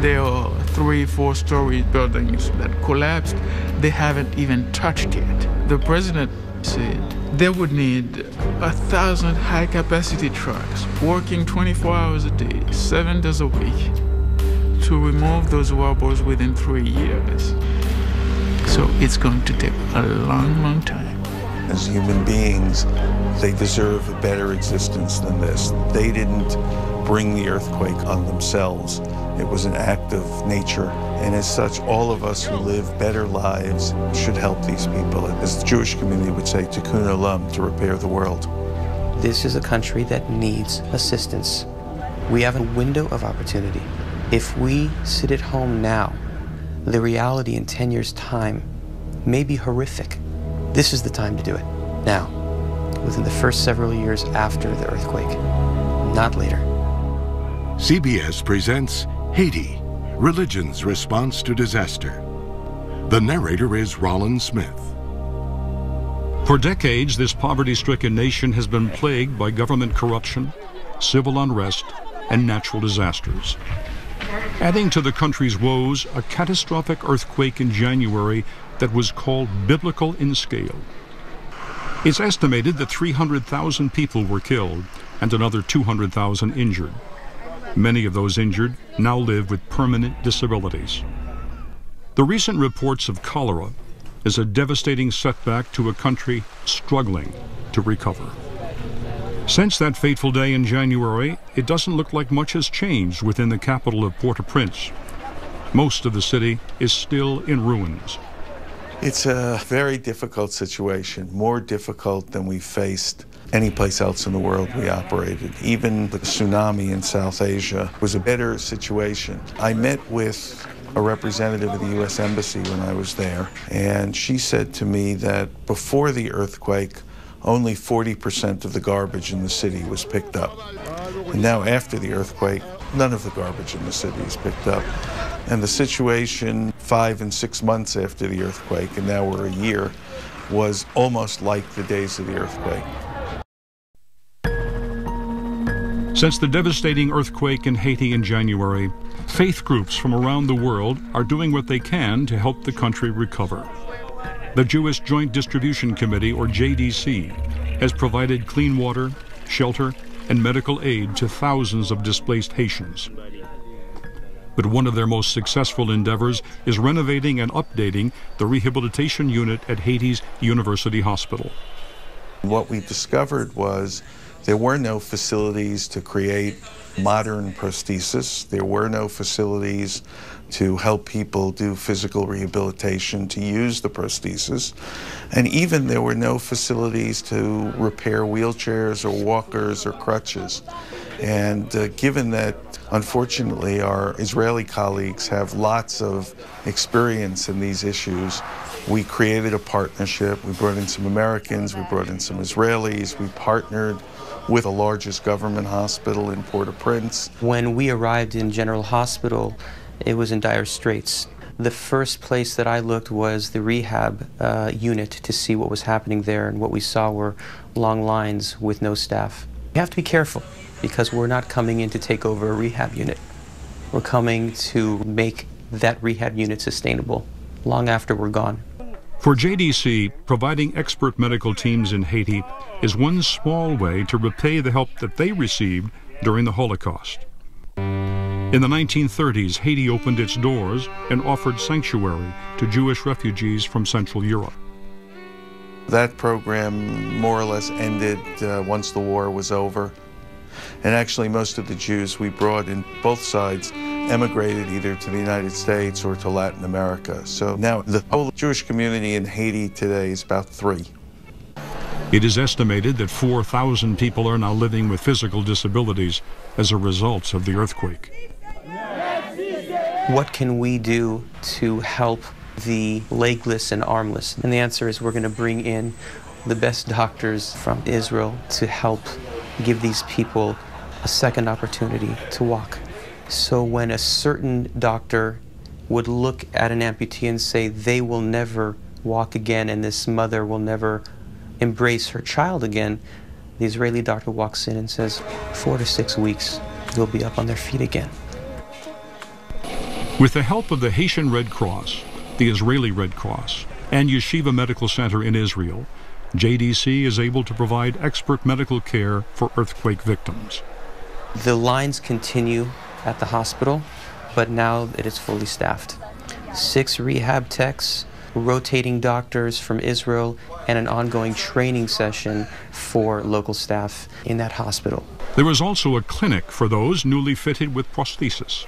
There are three, four story buildings that collapsed. They haven't even touched yet. The president said they would need a thousand high capacity trucks working 24 hours a day, seven days a week to remove those wobbles within three years. So it's going to take a long, long time. As human beings, they deserve a better existence than this. They didn't bring the earthquake on themselves. It was an act of nature. And as such, all of us who live better lives should help these people. As the Jewish community would say, tikkun olam, to repair the world. This is a country that needs assistance. We have a window of opportunity. If we sit at home now, the reality in 10 years' time may be horrific. This is the time to do it. Now, within the first several years after the earthquake, not later. CBS presents Haiti, Religion's Response to Disaster. The narrator is Rollin Smith. For decades, this poverty-stricken nation has been plagued by government corruption, civil unrest, and natural disasters. Adding to the country's woes, a catastrophic earthquake in January that was called biblical in scale. It's estimated that 300,000 people were killed and another 200,000 injured. Many of those injured now live with permanent disabilities. The recent reports of cholera is a devastating setback to a country struggling to recover. Since that fateful day in January, it doesn't look like much has changed within the capital of Port-au-Prince. Most of the city is still in ruins. It's a very difficult situation, more difficult than we faced any place else in the world we operated. Even the tsunami in South Asia was a better situation. I met with a representative of the U.S. Embassy when I was there, and she said to me that before the earthquake, only 40% of the garbage in the city was picked up. And now, after the earthquake, none of the garbage in the city is picked up. And the situation five and six months after the earthquake, and now we're a year, was almost like the days of the earthquake. Since the devastating earthquake in Haiti in January, faith groups from around the world are doing what they can to help the country recover. The Jewish Joint Distribution Committee, or JDC, has provided clean water, shelter, and medical aid to thousands of displaced Haitians. But one of their most successful endeavors is renovating and updating the rehabilitation unit at Haiti's University Hospital. What we discovered was there were no facilities to create modern prosthesis. There were no facilities to help people do physical rehabilitation to use the prosthesis. And even there were no facilities to repair wheelchairs or walkers or crutches. And uh, given that, unfortunately, our Israeli colleagues have lots of experience in these issues, we created a partnership. We brought in some Americans, we brought in some Israelis, we partnered with the largest government hospital in Port-au-Prince. When we arrived in General Hospital, it was in dire straits. The first place that I looked was the rehab uh, unit to see what was happening there, and what we saw were long lines with no staff. You have to be careful because we're not coming in to take over a rehab unit. We're coming to make that rehab unit sustainable long after we're gone. For JDC, providing expert medical teams in Haiti is one small way to repay the help that they received during the Holocaust. In the 1930s, Haiti opened its doors and offered sanctuary to Jewish refugees from Central Europe. That program more or less ended uh, once the war was over. And actually, most of the Jews we brought in both sides emigrated either to the United States or to Latin America. So now the whole Jewish community in Haiti today is about three. It is estimated that 4,000 people are now living with physical disabilities as a result of the earthquake. What can we do to help the legless and armless? And the answer is we're going to bring in the best doctors from Israel to help give these people a second opportunity to walk. So when a certain doctor would look at an amputee and say they will never walk again and this mother will never embrace her child again, the Israeli doctor walks in and says, four to six weeks, they'll be up on their feet again. With the help of the Haitian Red Cross, the Israeli Red Cross, and Sheba Medical Center in Israel, JDC is able to provide expert medical care for earthquake victims. The lines continue at the hospital, but now it is fully staffed. Six rehab techs, rotating doctors from Israel, and an ongoing training session for local staff in that hospital. There is also a clinic for those newly fitted with prosthesis.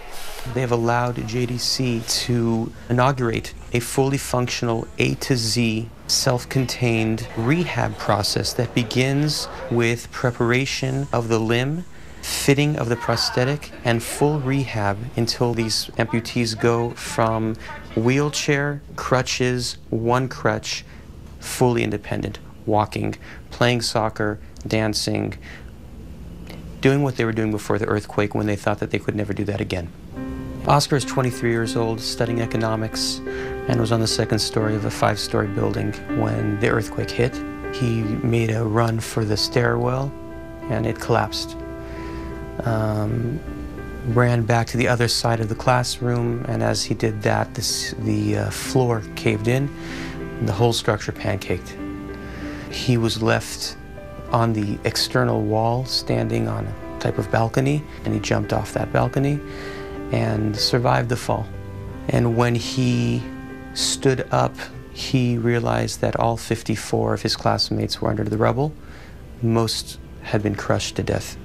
They have allowed JDC to inaugurate a fully functional A to Z self contained rehab process that begins with preparation of the limb, fitting of the prosthetic, and full rehab until these amputees go from wheelchair, crutches, one crutch, fully independent, walking, playing soccer, dancing, doing what they were doing before the earthquake when they thought that they could never do that again. Oscar is 23 years old, studying economics, and was on the second story of a five story building when the earthquake hit. He made a run for the stairwell and it collapsed. Um, ran back to the other side of the classroom, and as he did that, this, the uh, floor caved in and the whole structure pancaked. He was left on the external wall, standing on a type of balcony, and he jumped off that balcony and survived the fall. And when he stood up, he realized that all 54 of his classmates were under the rubble. Most had been crushed to death.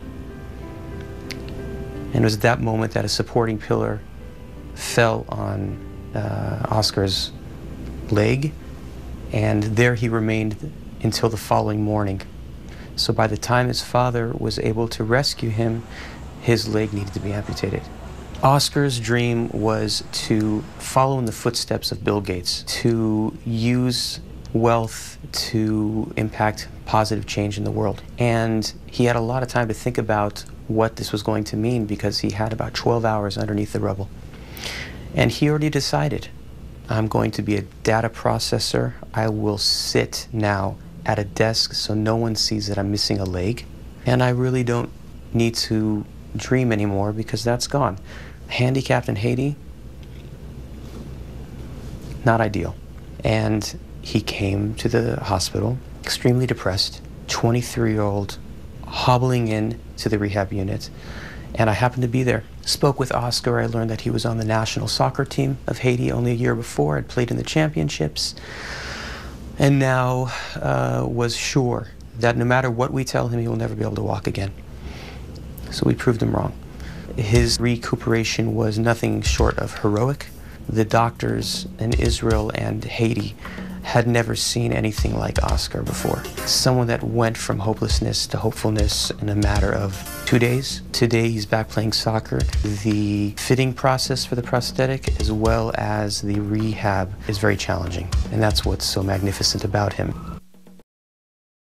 And it was at that moment that a supporting pillar fell on uh, Oscar's leg, and there he remained until the following morning. So by the time his father was able to rescue him, his leg needed to be amputated. Oscar's dream was to follow in the footsteps of Bill Gates, to use wealth to impact positive change in the world. And he had a lot of time to think about what this was going to mean because he had about 12 hours underneath the rubble. And he already decided I'm going to be a data processor. I will sit now at a desk so no one sees that I'm missing a leg. And I really don't need to dream anymore because that's gone. Handicapped in Haiti, not ideal. And he came to the hospital extremely depressed, 23 year old, hobbling in to the rehab unit. And I happened to be there. Spoke with Oscar. I learned that he was on the national soccer team of Haiti only a year before, had played in the championships and now uh, was sure that no matter what we tell him, he will never be able to walk again. So we proved him wrong. His recuperation was nothing short of heroic. The doctors in Israel and Haiti had never seen anything like Oscar before. Someone that went from hopelessness to hopefulness in a matter of two days. Today he's back playing soccer. The fitting process for the prosthetic as well as the rehab is very challenging. And that's what's so magnificent about him.